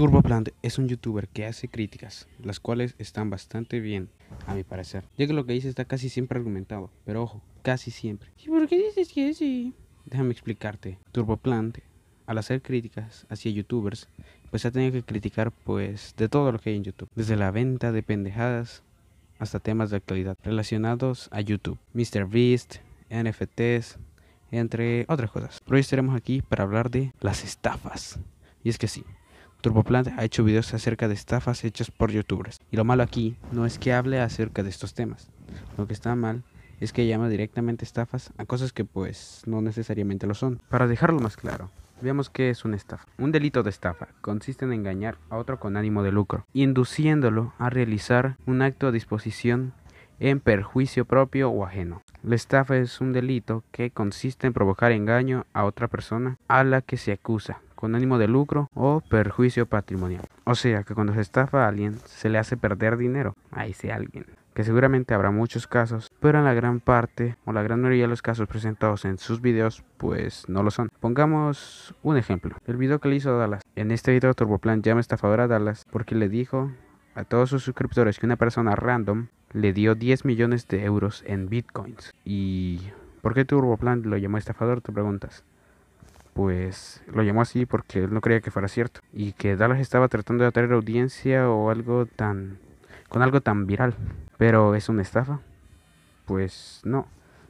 TurboPlant es un youtuber que hace críticas, las cuales están bastante bien, a mi parecer. Ya que lo que dice está casi siempre argumentado, pero ojo, casi siempre. ¿Y por qué dices que sí? Déjame explicarte. TurboPlant, al hacer críticas hacia youtubers, pues ha tenido que criticar pues de todo lo que hay en YouTube. Desde la venta de pendejadas hasta temas de actualidad relacionados a YouTube. MrBeast, NFTs, entre otras cosas. Pero hoy estaremos aquí para hablar de las estafas. Y es que sí, TurboPlant ha hecho videos acerca de estafas hechas por youtubers. Y lo malo aquí no es que hable acerca de estos temas. Lo que está mal es que llama directamente estafas a cosas que pues no necesariamente lo son. Para dejarlo más claro, veamos qué es una estafa. Un delito de estafa consiste en engañar a otro con ánimo de lucro, induciéndolo a realizar un acto a disposición en perjuicio propio o ajeno. La estafa es un delito que consiste en provocar engaño a otra persona a la que se acusa con ánimo de lucro o perjuicio patrimonial. O sea que cuando se estafa a alguien se le hace perder dinero a ese alguien. Que seguramente habrá muchos casos, pero en la gran parte o la gran mayoría de los casos presentados en sus videos pues no lo son. Pongamos un ejemplo. El video que le hizo Dallas. En este video Turboplan llama estafador a Dallas porque le dijo a todos sus suscriptores que una persona random le dio 10 millones de euros en bitcoins. ¿Y por qué Turboplan lo llamó estafador? Te preguntas pues lo llamó así porque él no creía que fuera cierto y que Dallas estaba tratando de atraer audiencia o algo tan con algo tan viral, pero es una estafa. Pues no,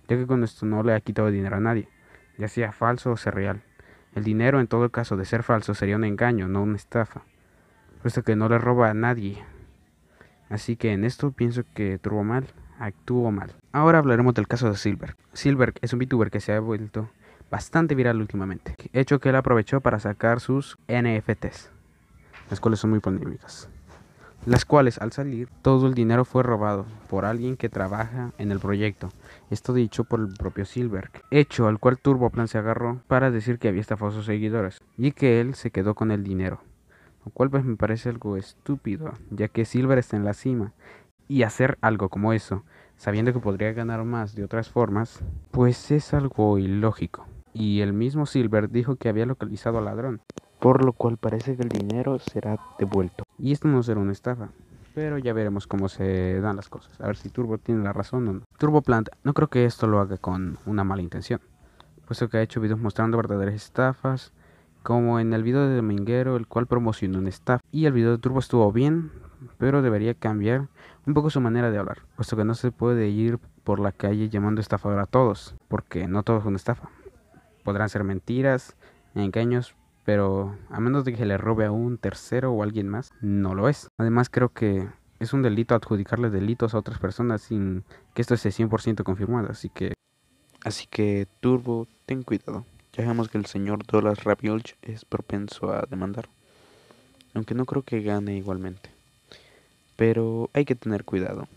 ya que con esto no le ha quitado dinero a nadie, ya sea falso o sea real. El dinero en todo caso de ser falso sería un engaño, no una estafa, puesto que no le roba a nadie. Así que en esto pienso que tuvo mal, actuó mal. Ahora hablaremos del caso de Silver. Silver es un VTuber que se ha vuelto bastante viral últimamente, hecho que él aprovechó para sacar sus NFTs, las cuales son muy polémicas, las cuales al salir todo el dinero fue robado por alguien que trabaja en el proyecto, esto dicho por el propio Silver, hecho al cual Turboplan se agarró para decir que había estafado a sus seguidores y que él se quedó con el dinero, lo cual pues me parece algo estúpido, ya que Silver está en la cima y hacer algo como eso, sabiendo que podría ganar más de otras formas, pues es algo ilógico y el mismo Silver dijo que había localizado al ladrón, por lo cual parece que el dinero será devuelto. Y esto no será una estafa, pero ya veremos cómo se dan las cosas, a ver si Turbo tiene la razón o no. Turbo Plant no creo que esto lo haga con una mala intención, puesto que ha hecho videos mostrando verdaderas estafas, como en el video de Dominguero, el cual promocionó una estafa. Y el video de Turbo estuvo bien, pero debería cambiar un poco su manera de hablar, puesto que no se puede ir por la calle llamando estafador a todos, porque no todo es una estafa podrán ser mentiras, engaños, pero a menos de que le robe a un tercero o alguien más, no lo es. Además creo que es un delito adjudicarle delitos a otras personas sin que esto esté 100% confirmado, así que... Así que Turbo, ten cuidado. Sabemos que el señor Dolas Rapiolch es propenso a demandar. Aunque no creo que gane igualmente. Pero hay que tener cuidado.